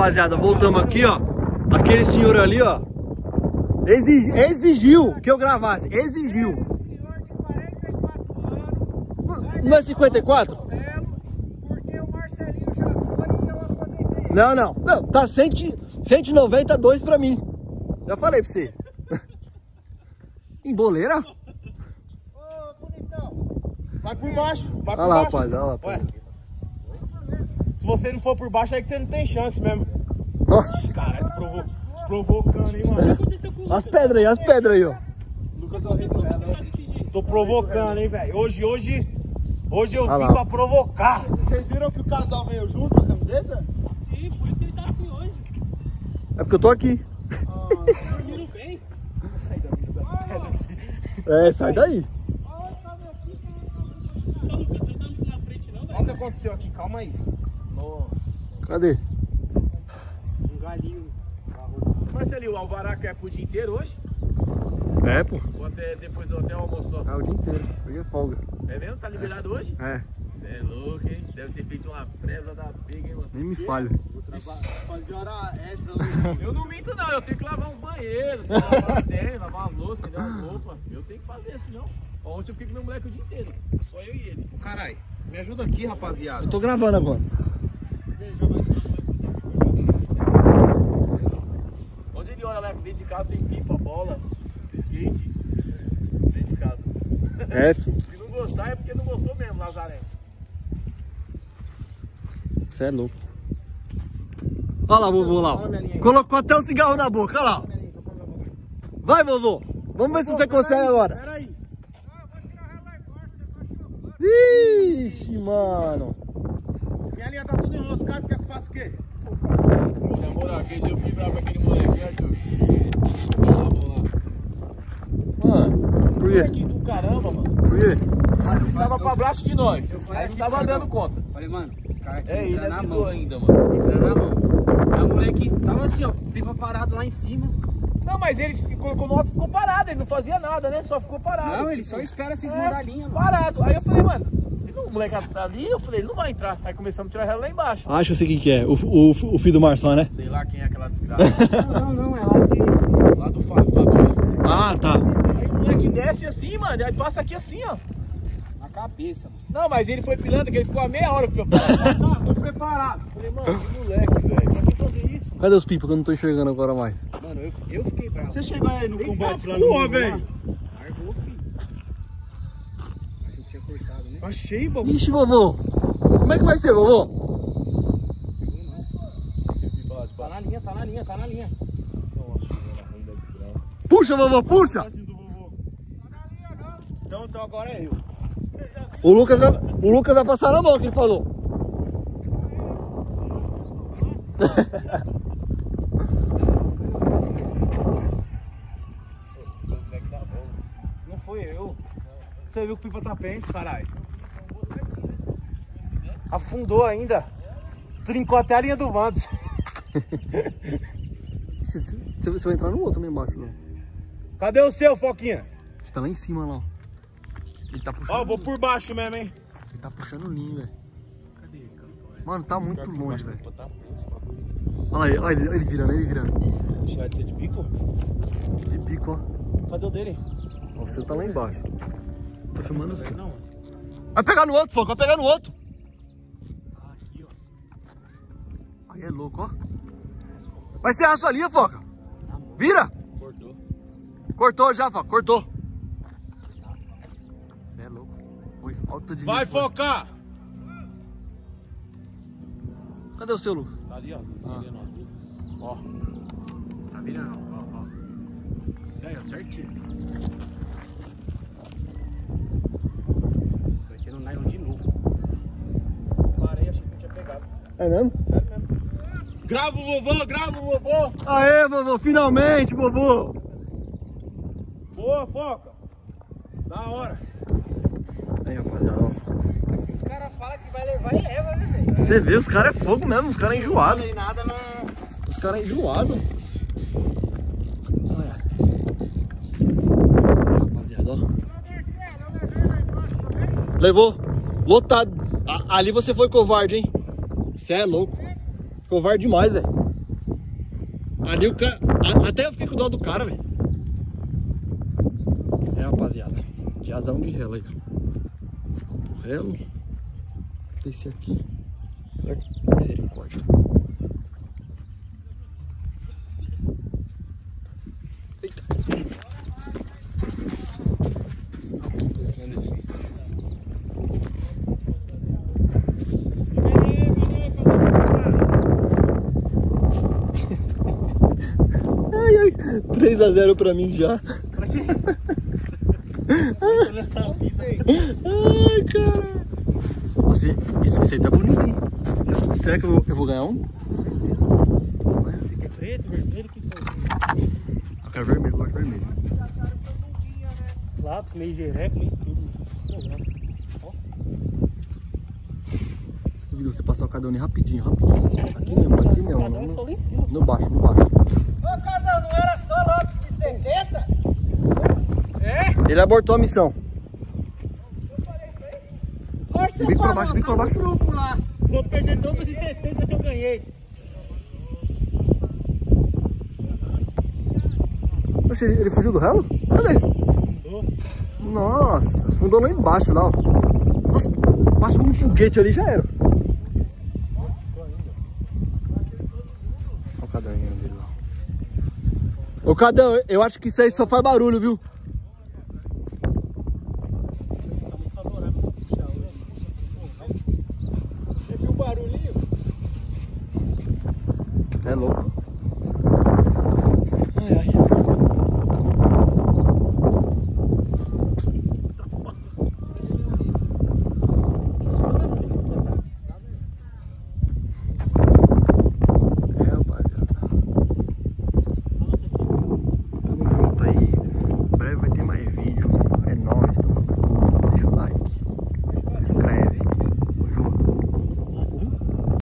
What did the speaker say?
rapaziada, voltamos aqui, ó. Aquele senhor ali, ó. Exigi, exigiu que eu gravasse. Exigiu. Senhor de 44 anos. Não é 54? Porque o Marcelinho já foi e eu aposentei. Não, não. Não, tá 100, 192 pra mim. Já falei pra você. Em boleira? Ô, bonitão. Vai por baixo. Vai Olha lá, baixo. rapaz, olha lá, Ué, rapaz. Se você não for por baixo, é que você não tem chance mesmo. Nossa. Caralho, tu provou, provocando, hein, mano. As pedras aí, as pedras aí, ó. Tô provocando, hein, velho. Hoje, hoje, hoje eu vim lá. pra provocar. Vocês viram que o casal veio junto com a camiseta? Sim, por isso que ele tá assim hoje. É porque eu tô aqui. Dormindo bem. É, sai daí. Só Lucas, você tá muito na frente não, Olha o que aconteceu aqui, calma aí. Cadê? Um galinho. Marcelinho, o Alvará quer pro dia inteiro hoje? É, pô. Ou até depois do hotel almoçou? É o dia inteiro. Hoje é folga. É mesmo? Tá liberado hoje? É, Cê é louco, hein? Deve ter feito uma presa da pega, hein, mano? nem me falha. Fazer hora extra hoje. Eu não minto não, eu tenho que lavar uns banheiros, tenho que lavar tênis, lavar as louças, entendeu? As roupas. Eu tenho que fazer, senão. Ontem eu fiquei com meu moleque o dia inteiro. Só eu e ele. Caralho, me ajuda aqui, rapaziada. Eu tô gravando agora. Onde ele olha lá dentro de casa tem pipa, bola, skate. Dentro de casa. É. Se não gostar é porque não gostou mesmo, Lazaré. Você é louco. Olha lá, vovô lá. Colocou até o cigarro na boca, olha lá. Vai, vovô. Vamos ver se você consegue agora. Peraí. Ixi, mano. Minha linha tá tudo enroscada, quer que eu faça o quê? Na moral, aquele dia eu fui bravo com aquele moleque, Arthur. Vamos lá, vamos lá. Mano, Por quê? que do caramba, mano. Por quê? Mas ele tava pra abraço de nós. Aí não tava dando conta. Falei, mano, os caras É, ele entrando na avisou mão. ainda, mano. Entrando na mão. Aí o moleque tava assim, ó, pipa parado lá em cima. Não, mas ele ficou, o moto ficou parado, ele não fazia nada, né? Só ficou parado. Não, ele só espera vocês É, mandarem a linha, mano. Parado. Aí eu falei, mano, o moleque tá ali, eu falei, ele não vai entrar. Aí começamos a tirar ela lá embaixo. Acho que eu sei quem que é. O, o, o filho do Marçom, né? Sei lá quem é aquela desgraça. Não, não, não, é lá de... lá do Fábio, Fábio. Ah, tá. Moleque desce assim, mano, aí passa aqui assim, ó. Na cabeça, mano. Não, mas ele foi pilando, que ele ficou a meia hora preparado. Ah, tô preparado. Falei, mano, que moleque, velho. Pra que fazer isso? Cadê os pipas que eu não tô enxergando agora mais? Mano, eu, eu fiquei bravo. Você chegou aí no combate lá no velho. Largou, filho. Achei que tinha cortado, né? Achei, bom. Ixi, vovô. Como é que vai ser, vovô? Tá na linha, tá na linha, tá na linha. Puxa, vovô, puxa. Então, então agora é eu. O Lucas, vai, o Lucas vai passar na mão, que ele falou. Não foi eu. Você viu que o pipa tá penso, caralho. Afundou ainda. Trincou até a linha do Vandos. Você, vai entrar no outro embaixo, não. Cadê o seu, Foquinha? Você tá lá em cima, lá. Ó. Ele tá puxando. Ó, vou por baixo mesmo, hein? Ele tá puxando linha, velho. Mano, tá muito longe, velho. Olha aí, olha ele, olha ele virando, ele virando. Vai ser de bico? De bico, ó. Cadê o dele? Ó, O seu tá lá embaixo. Tô filmando o seu. Não. Vai pegar no outro, Foco, vai pegar no outro. Aí é louco, ó. Vai ser a sua linha, Foca. Vira. Cortou. Cortou já, Foca, cortou. Você é louco. Ui, alto de Vai Foca. focar! Cadê o seu, Lucas? Tá ali, ó. No azul. Ó. Tá virando, ó, ó. Sério, certinho. Vai ser no nylon de novo. Parei, achei que eu tinha pegado. É mesmo? Sério mesmo. Grava o vovô, grava o vovô! Aê, vovô, finalmente, vovô. Boa, foca! Da hora! Aí, rapaziada, ó. Os caras falam que vai levar e leva, né, velho? Você vê, os caras é fogo mesmo, os caras é nada na. Os caras é enjoados. Olha. Rapaziada, ó. Levou. Lotado. A- ali você foi covarde, hein? Você é louco. Covarde demais, velho. Ali o cara. a- Até eu fiquei com dó do cara, velho. É, rapaziada. Diazão de relo aí. Ó. Relo. Esse aqui. Misericórdia. Eita. Ai, ai. 3x0 pra mim já. Ai, cara. Nossa, isso, isso aí tá bonito, hein? Será que eu, vou- eu vou ganhar um? Preto, vermelho, que foi? Eu quero vermelho, eu gosto de vermelho. Lápis, meio jereco, meio tudo. Duvido você passar o cadão rapidinho, rapidinho. Aqui mesmo, aqui mesmo. No, só lá em cima. no baixo, no baixo. Ô, Cadão, não era só lápis de 70? Ele abortou a missão. Vem pra baixo, vem pra tá baixo. grupo lá. Vou perder todos os 70 que eu ganhei. Oxe, ele fugiu do relo? Cadê? Nossa, fundou lá embaixo lá, ó. Nossa, passa como um foguete ali já era. Olha o caderninho dele lá. Ô Cadão, eu acho que isso aí só faz barulho, viu?